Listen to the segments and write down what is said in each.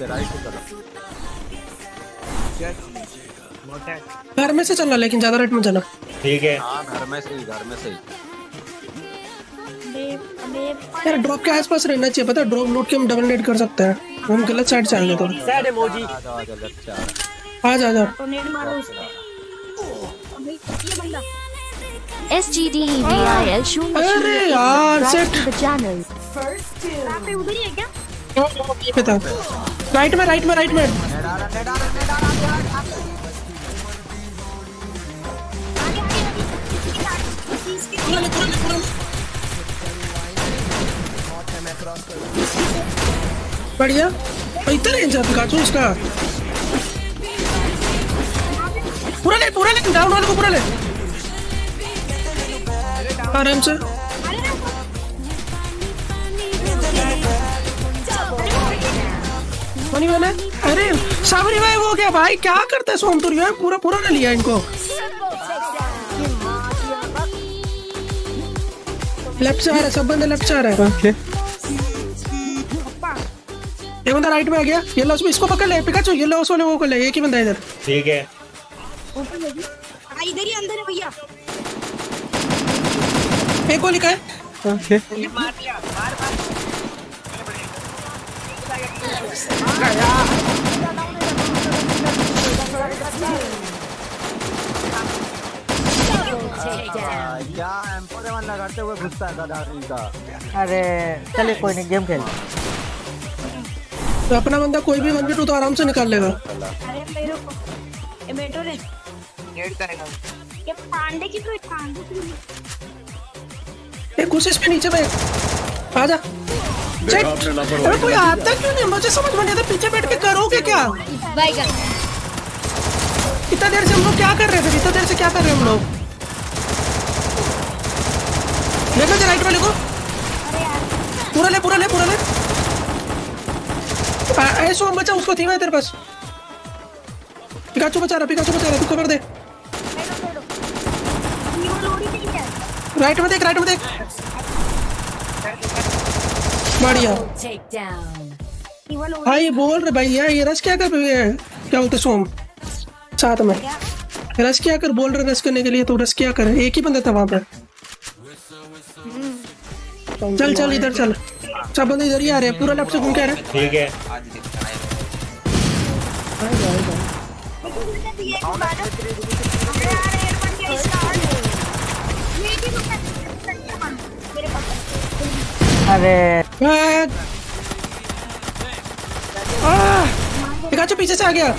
से राइट से चलो घर में से चलना लेकिन ज़्यादा रेट में चलना ठीक है। हाँ घर में से ही घर में से ही। यार ड्रॉप के आसपास रहना चाहिए। पता है ड्रॉप लूट के हम डबल नेट कर सकते हैं। हम गलत साइड चल रहे तो। सैड इमोजी आ जाओ आ जाओ आ रहा है। आ जा आ जा। तो नेट मारो अबे ये बंदा। SGDEVIL शून्य अरे शून्य एक यार, subscribe set. to the channel. कहाँ पे उधर ही है क्या? ये पे था। राइट में राइट में राइट में। बढ़िया। इतना रेंज है पिकाचू इसका पूरा ले पूरा ले डाउन वाले को पूरा ले। आराम से मनी मैंने अरे साबरी भाई वो क्या भाई? क्या करते हैं सोमतुरी भाई पूरा पूरा ले लिया इनको। लेफ़्ट से आ रहा है सब बंदे लेफ़्ट से आ रहा है ये बंदा राइट में आ गया। ये लॉस इसको पकड़ ले पिकाचू ये लॉस वाले वो कर ले एक ही बंदा इधर। ठीक है। इधर ही अंदर है भैया। एक गोली का है है। क्या एम्पोरे मन लगाते अरे चलिए कोई नहीं गेम खेल तो अपना बंदा कोई भी टू तो आराम से निकाल लेगा। अरे मेरे को ये बेटो रे ये पांडे की तो पांडे की एक कोशिश पे नीचे पे। आजा अरे कोई आता क्यों नहीं? मुझे समझ में नहीं आता पीछे बैठ के करोगे क्या? इतना देर से हम लोग क्या कर रहे थे? इतना देर से क्या कर रहे हम लोग? देखो जरा राइट वाले को पूरा ले पूरा ले पूरा ले। ऐसो बचा उसको थी मैं तेरे पास। पिकाचू बचा रहा पिकाचू बचा रहा तू कवर दे। है राइट में देख राइट में देख। बढ़िया। ये भाई बोल रहे भाई यार ये रस क्या कर ये क्या बोलते सोम? साथ में। रस क्या कर बोल रहे रस करने के लिए तो रस क्या कर? एक ही बंदा था वहाँ पे चल चल इधर चल। सब बंदे इधर ही आ रहे हैं पूरा लेफ़्ट से घूम के आ रहे हैं। ठीक है। ये अरे। आह! पिकाचू पीछे से आ गया?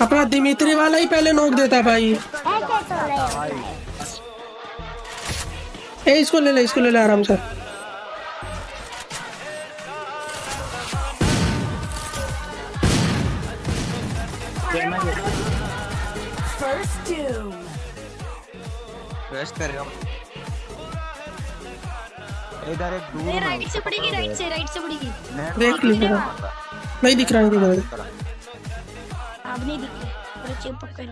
अपना दिमित्री वाला ही पहले नोक देता है भाई। ए इसको ले ले इसको ले ले आराम से। वेस्ट करेगा इधर एक दूर ये में राइट से पड़ेगी राइट से राइट से पड़ेगी। देख नहीं दिख रहा नहीं दिख रहा अब नहीं दिख रहा। कर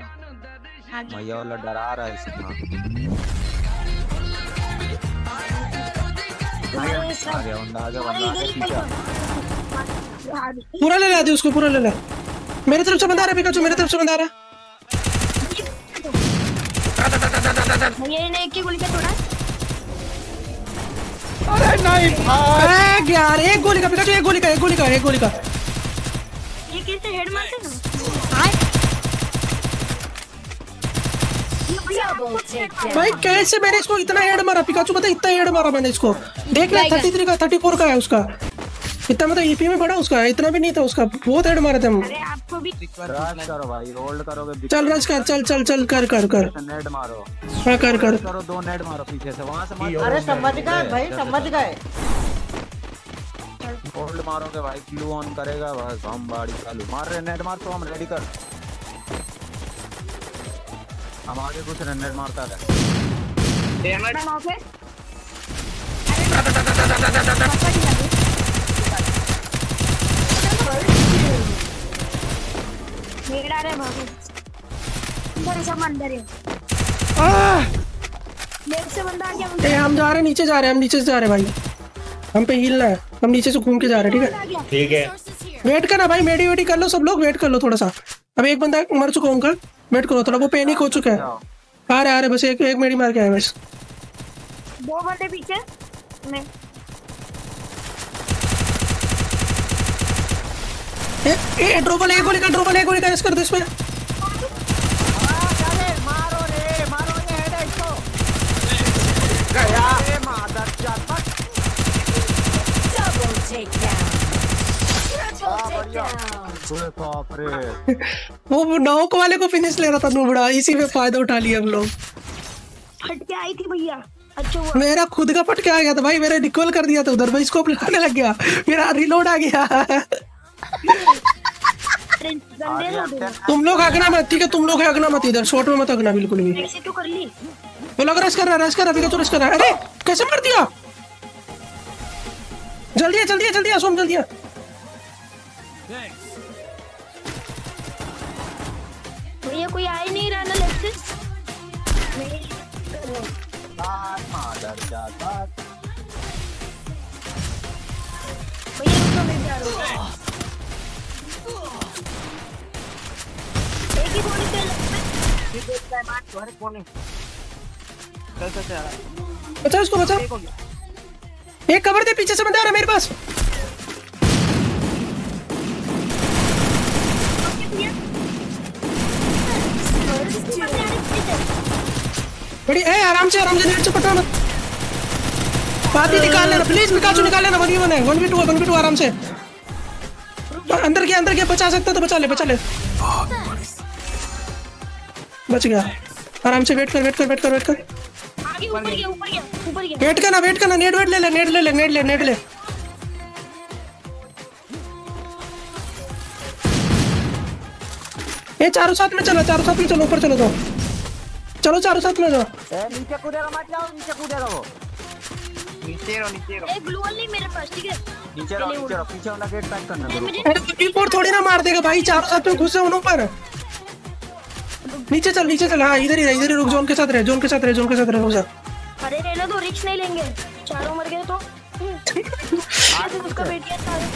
आगे। भैया वाला डरा रहा है इसमें आ गया बंदा आ गया बंदा आ इधर गया ही पीछे। पूरा ले ला दे उसको पूरा ले ला। मेरे तरफ़ से बंदा आ रहा है पिकाचू मेरे तरफ़ से बंदा आ रहा है। भैया ने एक की गोली का तोड़ा। अरे नहीं भाई यार एक गोली का पिकाचू एक गोली का एक गोली का एक गोली का। ये कैसे हेड मारते हो भाई कैसे मैंने इसको इतना हेड मारा? पिकाचू पता इतना हेड मारा मैंने इसको। देख लिया थर्टी थ्री का थर्टी फोर का है उसका। इतना मतलब ईपी में पड़ा उसका इतना भी नहीं था उसका बहुत हेड मारे थे हम आपको भी रश करो भाई होल्ड करोगे चल रश कर चल चल चल कर कर कर नेट मारो हाँ कर कर करो दो नेट मारो पीछे से वहाँ से मत अरे समझ गए भाई समझ गए होल्ड मारोगे भाई क्लू ऑन करेगा बस हम बाड़ी चालू मार रहे नेट मार तो हम रेडी कर हम आगे कुछ नेट मारता है डन ऑफ़ है मेरा आ रहा है बाबू अंदर है सब अंदर है लेफ़्ट से बंदा आ गया ए, हम जा रहे हैं नीचे जा रहे हैं हम नीचे से जा रहे हैं भाई। हम पे हिलना है हम नीचे से घूम के जा रहे हैं ठीक है? ठीक है। वेट करना भाई मेडी वेडी कर लो सब लोग वेट कर लो थोड़ा सा। अब एक बंदा मर चुका उनका वेट करो थोड़ा वो पैनिक हो चुका है। आ रहे आ रहे बस एक एक मेडी मार के आए बस। दो बंदे पीछे। मैं ए, ड्रोबल एक गोली का एक गोली का कर दो इसमें वो नौक वाले को फिनिश ले रहा था नुबड़ा इसी में फ़ायदा उठा लिया हम लोग। आई थी भैया अच्छा मेरा खुद का पट के आ गया था भाई? मेरे रिकॉल कर दिया था उधर। भाई इसको लगाने लग गया। मेरा रिलोड आ गया। तुम लोग हगना मत ठीक है? तुम लोग हगना मत इधर शॉर्ट में मत हगना बिल्कुल भी। तो कर ली। वो लग रश कर रहा है रश कर रहा है पिकाचू रश कर रहा अरे कैसे मर दिया? जल्दी आ, जल्दी आ, जल्दी आ, सोम जल्दी आ। भैया कोई आ ही नहीं रहा ना लेफ़्ट से रहा हूँ। मादर जात भैया हूँ। चल चल चल बचा उसको बचा एक हो गया एक कवर दे पीछे से बंदा आ रहा है मेरे पास। बड़ी ए आराम से आराम से नेट से पटा मत पाती निकाल लेना प्लीज़ निकाल पिकाचू निकाल लेना वन वी वन है। One V two one V two आराम से। अंदर गया अंदर गया बचा सकता तो बचा ले बचा ले। बच गया। आराम से वेट कर वेट कर वेट कर वेट कर। आगे ऊपर गया ऊपर गया ऊपर गया। वेट करना वेट करना नेट वेट ले ले नेट ले ले नेट ले नेट ले। ये चारों साथ में चलो चारों साथ में चलो ऊपर चलो जाओ। चलो चारों साथ में जाओ। ए नीचे कूदेगा मत जाओ नीचे कूदेगा वो। नीचे रहो नीचे रहो। एक ग्लू वॉल नहीं मेरे पास ठीक है? नीचे रहो नीचे रहो पीछे वाला गेट पैक करना मुझे अरे रिपोर्ट थोड़ी ना मार देगा भाई चारों साथ में घुसे उन ऊपर। नीचे चल नीचे चल। हाँ इधर ही इधर ही रुक जोन के साथ रहे जोन के साथ रहे जोन के साथ रहे रुक जा। अरे रहने तो रिक्स नहीं लेंगे। चारों मर गए तो। आज उसका बेटिया सारे।